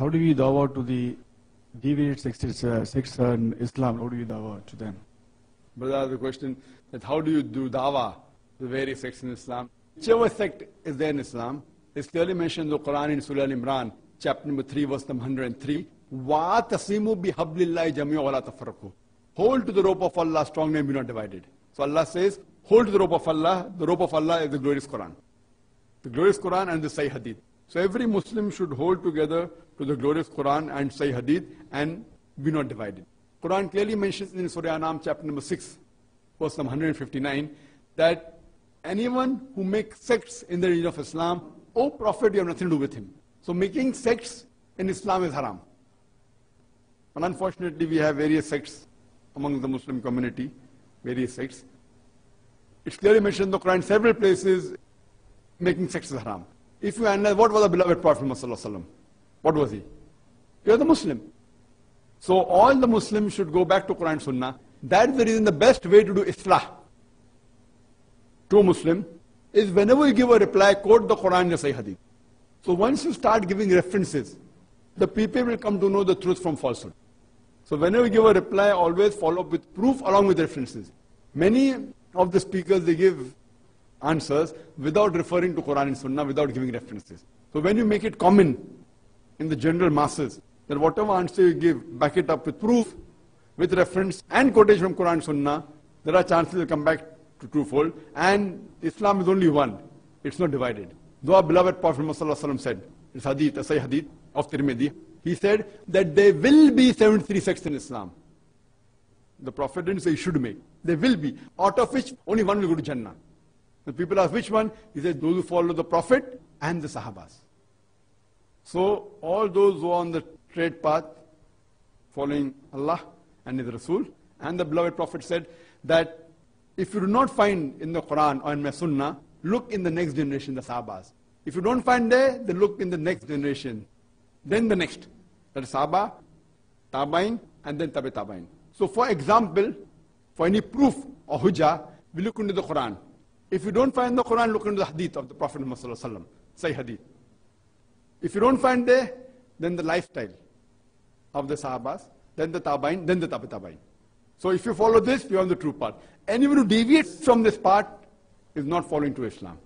how do we dawah to the deviant sects, uh, sects in Islam? How do we dawah to them? Brother asked the question that how do you do dawah to the various sects in Islam? Whichever sect is there in Islam is clearly mentioned in the Quran in Surah Al-Imran, chapter number 3, verse number 103. وَاتَصِمُوا بِحَبْلِ اللَّهِ جَمِيعًا وَلَا تَفَرَّقُوا Hold to the rope of Allah strongly and be not divided. So Allah says, hold to the rope of Allah. The rope of Allah is the glorious Quran. The glorious Quran and the Sahih Hadith. So every Muslim should hold together to the glorious Quran and Sahih Hadith and be not divided. Quran clearly mentions in Surah Anam chapter number 6, verse number 159, that anyone who makes sects in the religion of Islam, O Prophet, you have nothing to do with him. So making sects in Islam is haram. And unfortunately, we have various sects among the Muslim community, various sects. It's clearly mentioned in the Quran several places making sects is haram. If you analyze what was the beloved Prophet Muhammad what was he? He was a Muslim. So all the Muslims should go back to Quran and Sunnah. That's the reason the best way to do Islah to Muslim is whenever you give a reply, quote the Quran and the Sahih Hadith. So once you start giving references, the people will come to know the truth from falsehood. So whenever you give a reply, always follow up with proof along with references. Many of the speakers, they give answers without referring to Quran and Sunnah, without giving references. So when you make it common in the general masses, that whatever answer you give, back it up with proof, with reference and quotation from Quran and Sunnah, there are chances will come back to truthful. And Islam is only one. It's not divided. Though our beloved Prophet Muhammad said, it's hadith, a Sahih hadith of Tirmidhi, he said that there will be 73 sects in Islam. The Prophet didn't say he should make. There will be, out of which only one will go to Jannah. The people ask which one? He said those who follow the Prophet and the Sahabas. So all those who are on the straight path, following Allah and His Rasul, and the beloved Prophet said that if you do not find in the Quran or in the Sunnah, look in the next generation, the Sahabas. If you don't find there, then look in the next generation. Then the next. That is Sahaba, Tabain, and then Tabi Tabain. So for example, for any proof or hujjah, we look into the Quran. If you don't find the Quran, look into the hadith of the Prophet Muhammad say hadith. If you don't find there, then the lifestyle of the Sahabas, then the Tabain, then the Tabi Tabain. So if you follow this, you're on the true path. Anyone who deviates from this path is not following to Islam.